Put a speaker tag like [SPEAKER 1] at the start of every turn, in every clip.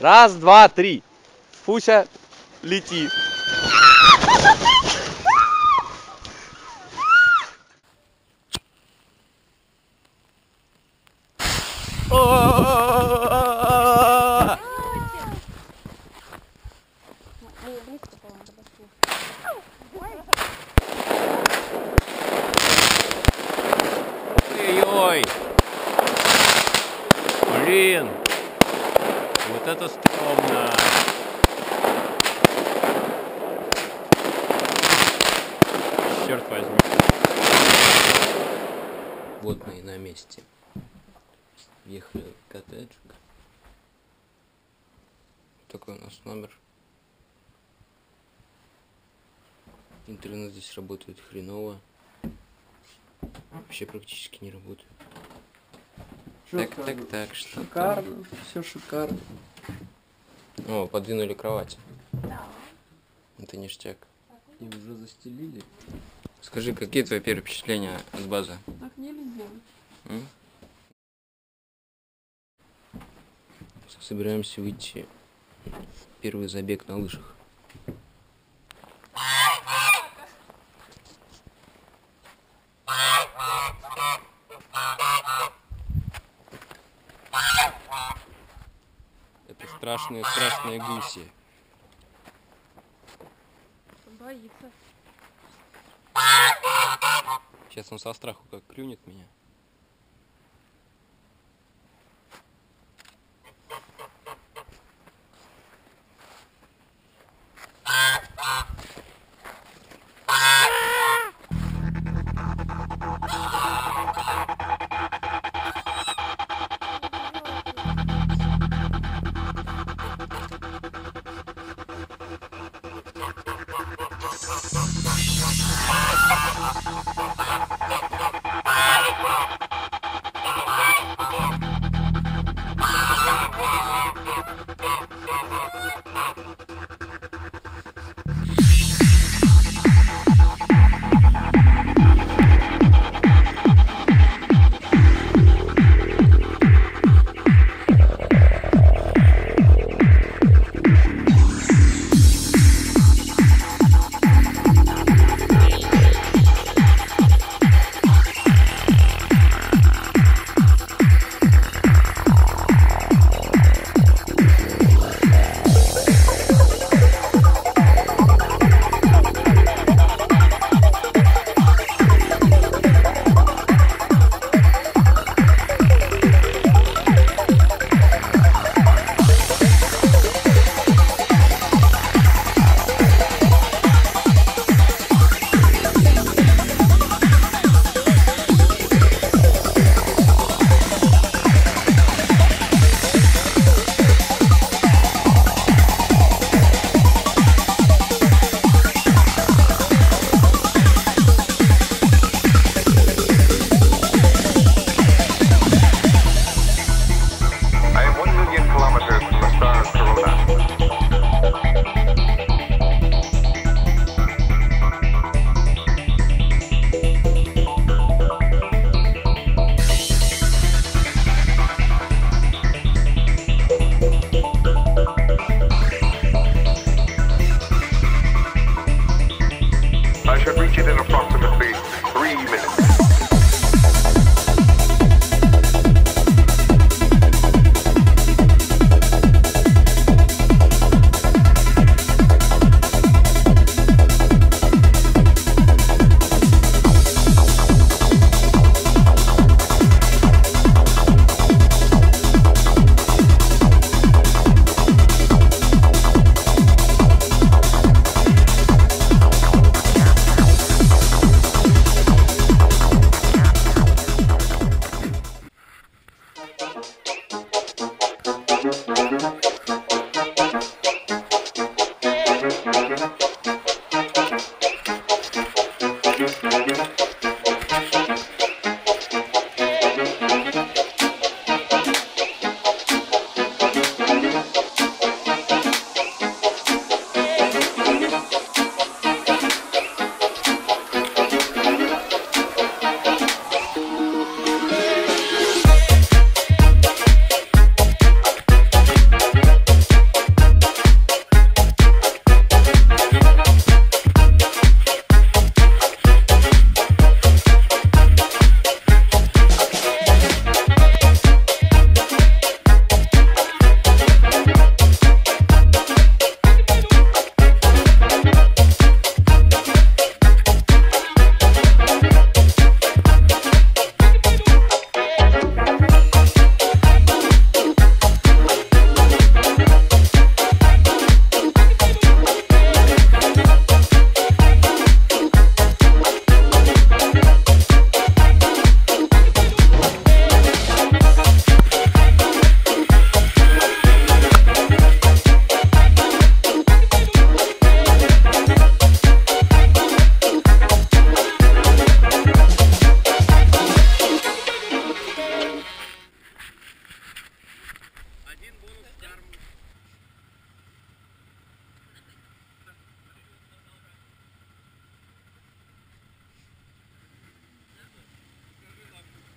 [SPEAKER 1] Раз, два, три. Фуся, лети.
[SPEAKER 2] Ой-ой! Блин! Это стрёмно! Черт возьми. Вот мы и на месте. Ехали в коттеджик. Такой у нас номер. Интернет здесь работает хреново. Вообще практически не работает. Так, так, так, что там?
[SPEAKER 3] Шикарно, все шикарно.
[SPEAKER 2] О, подвинули кровать. Это ништяк.
[SPEAKER 3] И уже застелили.
[SPEAKER 2] Скажи, какие твои первые впечатления от базы?
[SPEAKER 3] Так не любим.
[SPEAKER 2] М? Собираемся выйти первый забег на лыжах. Это страшные, страшные гуси.
[SPEAKER 4] Боится.
[SPEAKER 2] Сейчас он со страху как клюнет меня.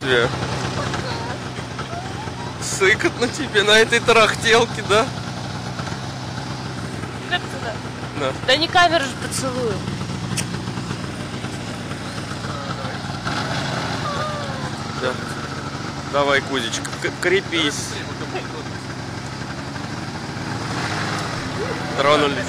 [SPEAKER 1] Тебе. Сыкотно тебе на этой тарахтелке, да?
[SPEAKER 4] Как туда?
[SPEAKER 1] Да.
[SPEAKER 4] Да не камеру же поцелую.
[SPEAKER 1] Да. Давай, Кузечка, крепись. Тронулись.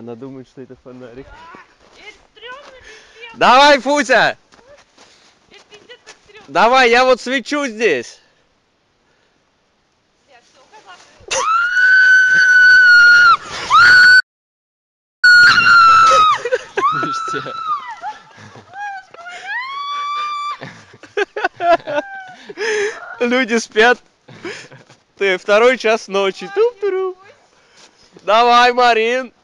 [SPEAKER 1] Она думает, что это фонарик. Давай, Фуся! Давай, я вот свечу здесь.
[SPEAKER 2] Ништяк.
[SPEAKER 1] Люди спят. Ты второй час ночи. Туп-туру. Давай, Марин.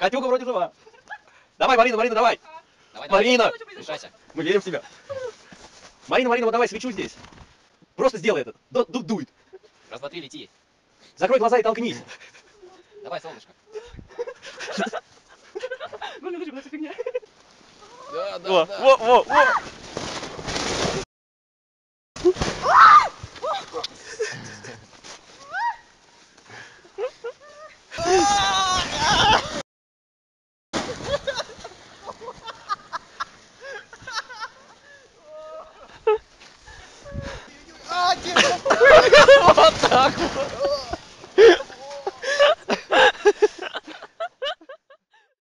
[SPEAKER 1] Катюка вроде жива. Давай, Марина, Марина, давай.
[SPEAKER 2] Давай,
[SPEAKER 1] Марина,
[SPEAKER 2] решайся.
[SPEAKER 1] мы верим в тебя. Марина, Марина, вот давай свечу здесь. Просто сделай это. Ду- ду- дует.
[SPEAKER 2] Раз, два, три, лети.
[SPEAKER 1] Закрой глаза и толкнись.
[SPEAKER 2] Давай, солнышко.
[SPEAKER 4] Блин, подожди, была эта фигня.
[SPEAKER 2] Да,
[SPEAKER 1] Во, во, во, во.